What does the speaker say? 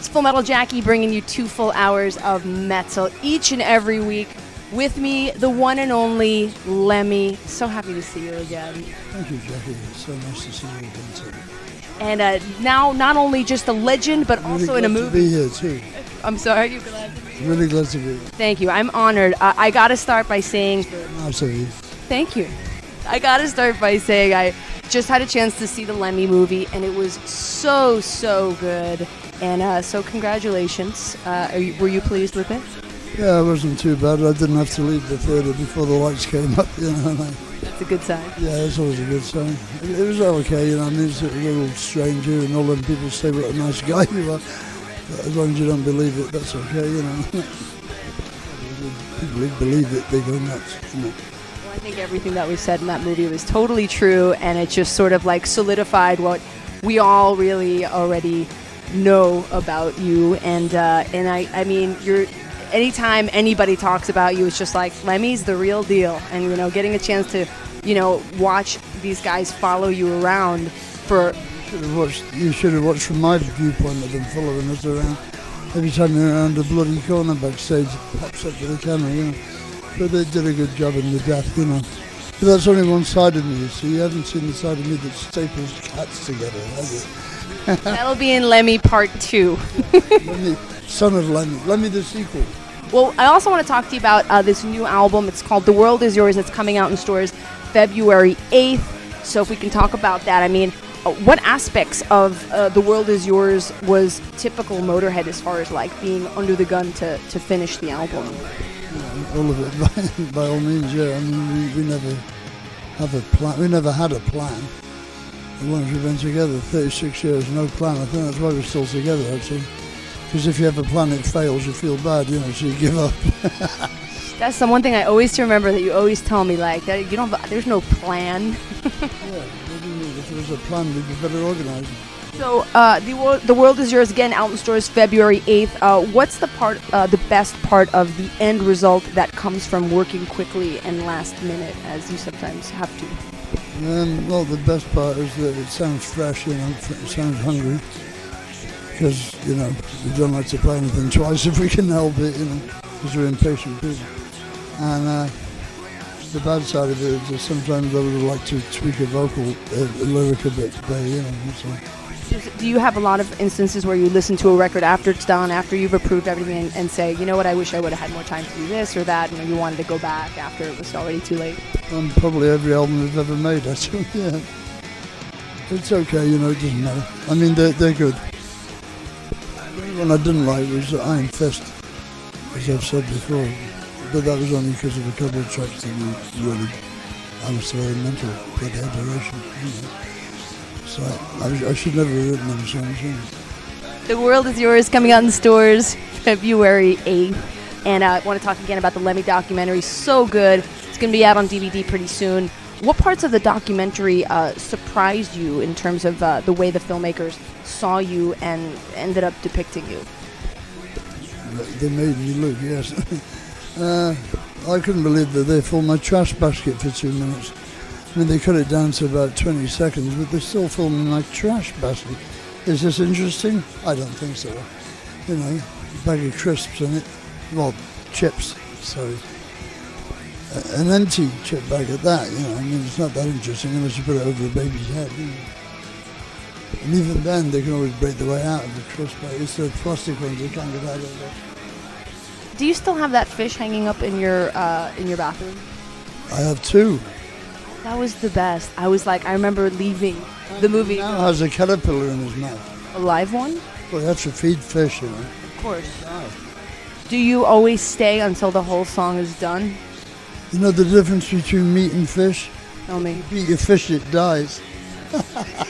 It's Full Metal Jackie bringing you two full hours of metal each and every week. With me, the one and only Lemmy. So happy to see you again. Thank you, Jackie. It's so nice to see you again too. And uh, now, not only just a legend, but Really also in a glad movie. to be here too. I'm sorry, you glad? to be Really glad to be here. Thank you. I'm honored. Uh, I got to start by saying you. Thank you. I gotta start by saying I just had a chance to see the Lemmy movie, and it was so so good. And uh, so congratulations. Uh, are you, were you pleased with it? Yeah, it wasn't too bad. I didn't have to leave the theatre before the lights came up. You know, like, That's a good sign. yeah, it's always a good sign. It, it was okay. You know, I mean, it's a little stranger, and all them people say what a nice guy you are. But as long as you don't believe it, that's okay. You know. People believe it, they go nuts. You know. Well, I think everything that was said in that movie was totally true, and it just sort of like solidified what we all really already know about you. And uh, and I, I mean, you're. Anytime anybody talks about you, it's just like Lemmy's the real deal, and you know, getting a chance to, you know, watch these guys follow you around for Should have watched. You should have watched from my viewpoint of them following us around. Every time you're around a bloody corner backstage, pops up with the camera, you know. But they did a good job in the death, you know. But that's only one side of me, see. You haven't seen the side of me that staples cats together, have you? That'll be in Lemmy Part 2. Lemmy, son of Lemmy. Lemmy the sequel. Well, I also want to talk to you about uh, this new album. It's called The World Is Yours. It's coming out in stores February 8th. So, if we can talk about that, I mean, uh, what aspects of uh, The World Is Yours was typical Motorhead as far as like being under the gun to, to finish the album? All of it, by, by all means, yeah. I mean, we, we never have a plan. We never had a plan. Long as we've been together 36 years, no plan. I think that's why we're still together, actually. Because if you have a plan, it fails, you feel bad, you know, so you give up. That's the one thing I always remember that you always tell me like that you don't there's no plan. Yeah? If there was a plan, we'd be better organised. So uh, the world, the world is yours again out in stores February eighth. Uh, what's the part, uh, the best part of the end result that comes from working quickly and last minute, as you sometimes have to? Um, well, the best part is that it sounds fresh, you know, it sounds hungry. Because, you know, we don't like to play anything twice if we can help it, you know, because we're impatient people. And uh, the bad side of it is that sometimes I would like to tweak a vocal, a, a lyric a bit better, you know. So. Do you have a lot of instances where you listen to a record after it's done, after you've approved everything, and, and say, you know what, I wish I would have had more time to do this or that, and you wanted to go back after it was already too late? Um, probably every album we've ever made, actually, yeah. It's okay, you know, it doesn't matter. I mean, they're, they're good. The only one I didn't like was Iron Fist, as I've said before. But that was only because of a couple of tracks that were really, I was very mental, blood adoration, you know. So I, I, should never have written them you know. The World is Yours coming out in stores February 8th. And uh, I want to talk again about the Lemmy documentary. So good. It's going to be out on DVD pretty soon. What parts of the documentary uh, surprised you in terms of uh, the way the filmmakers saw you and ended up depicting you? They made me look, yes. uh, I couldn't believe that they filmed my trash basket for two minutes. I mean, they cut it down to about 20 seconds, but they're still filming like trash basket. Is this interesting? I don't think so. You know, bag of crisps in it. Well, chips, sorry. A- An empty chip bag at that, you know. I mean, it's not that interesting unless you put it over a baby's head, you know. And even then, they can always break the way out of the crisp bag. It's the plastic ones they can't get out of there. Do you still have that fish hanging up in your uh, in your bathroom? I have two. That was the best. I was like, I remember leaving the movie. Now has a caterpillar in his mouth. A live one? Well, that's to feed fish, you know. Of course. Do you always stay until the whole song is done? You know the difference between meat and fish? Tell me. You eat your fish, it dies.